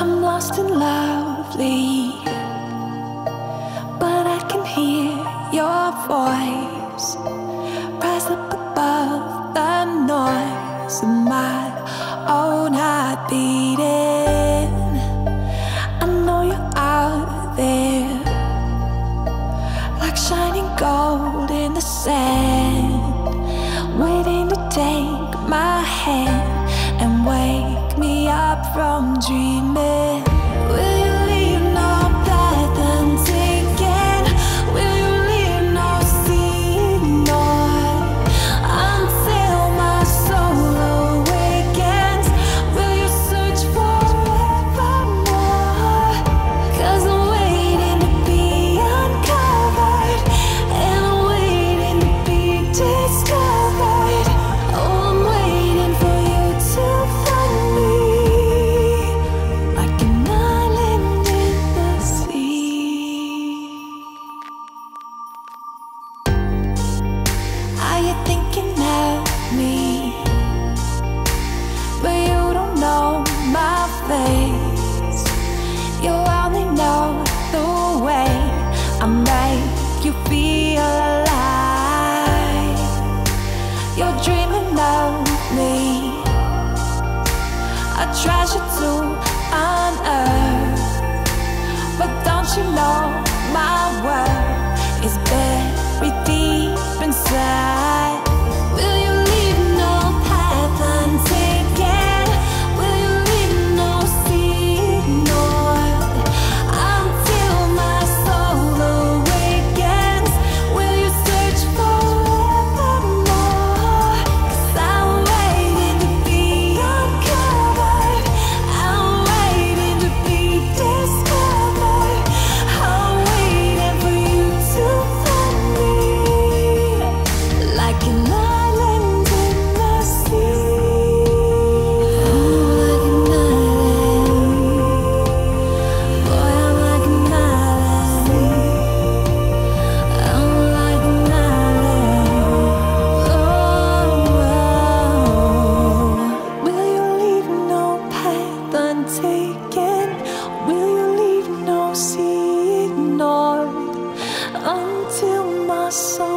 I'm lost and lovely, but I can hear your voice rise up above the noise of my own heart beating. I know you're out there, like shining gold in the sand, waiting to take my hand and wake me up from dreaming. A treasure to nossa